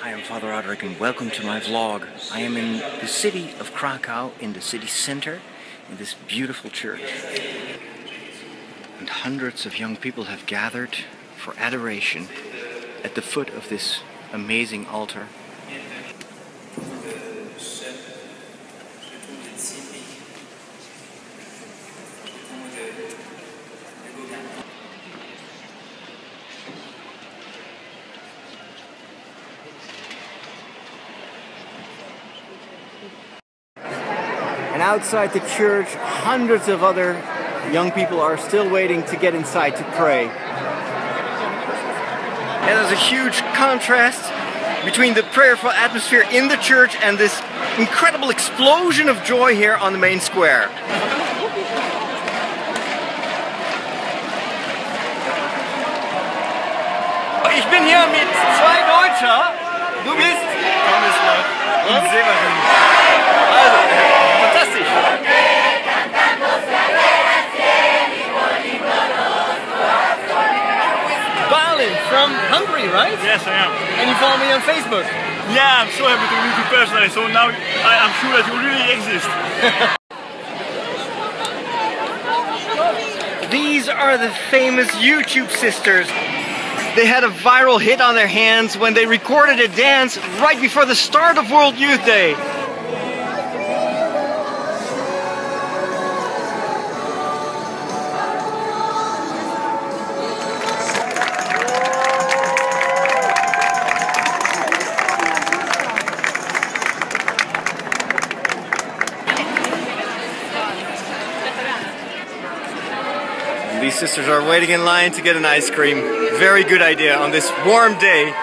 Hi, I'm Father Roderick and welcome to my vlog. I am in the city of Krakow, in the city center, in this beautiful church. And hundreds of young people have gathered for adoration at the foot of this amazing altar. And outside the church, hundreds of other young people are still waiting to get inside to pray. And there's a huge contrast between the prayerful atmosphere in the church and this incredible explosion of joy here on the main square. Ich bin hier mit zwei Deutscher. Du bist Tomislav und Severin. Right? Yes, I am. And you follow me on Facebook. Yeah, I'm so happy to meet you personally. So now I, I'm sure that you really exist. These are the famous YouTube sisters. They had a viral hit on their hands when they recorded a dance right before the start of World Youth Day. These sisters are waiting in line to get an ice cream. Very good idea on this warm day.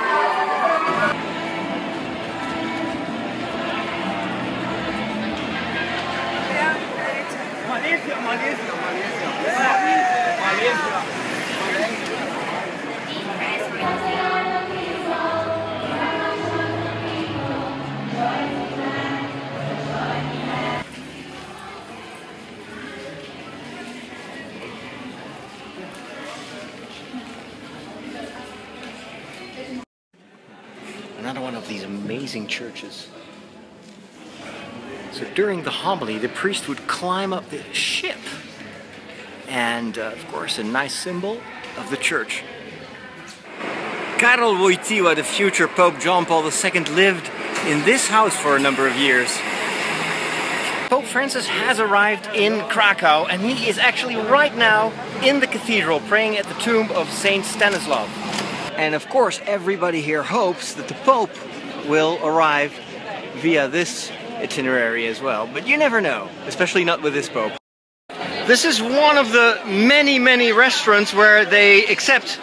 Another one of these amazing churches. So during the homily, the priest would climb up the ship. And uh, of course, a nice symbol of the church. Karol Wojtyła, the future Pope John Paul II, lived in this house for a number of years. Pope Francis has arrived in Krakow and he is actually right now in the cathedral praying at the tomb of Saint Stanislav. And of course, everybody here hopes that the Pope will arrive via this itinerary as well. But you never know, especially not with this Pope. This is one of the many, many restaurants where they accept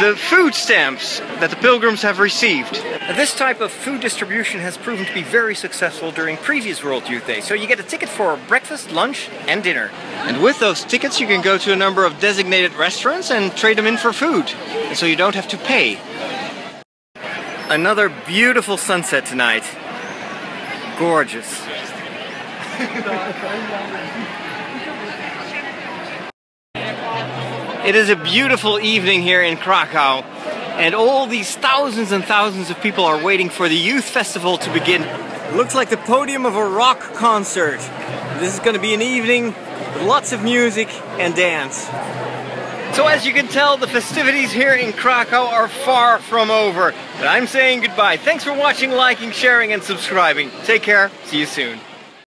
the food stamps that the pilgrims have received. This type of food distribution has proven to be very successful during previous World Youth Day. So you get a ticket for breakfast, lunch, and dinner. And with those tickets, you can go to a number of designated restaurants and trade them in for food. And so you don't have to pay. Another beautiful sunset tonight. Gorgeous. It is a beautiful evening here in Krakow, and all these thousands and thousands of people are waiting for the youth festival to begin. Looks like the podium of a rock concert. This is going to be an evening with lots of music and dance. So as you can tell, the festivities here in Krakow are far from over. But I'm saying goodbye. Thanks for watching, liking, sharing, and subscribing. Take care. See you soon.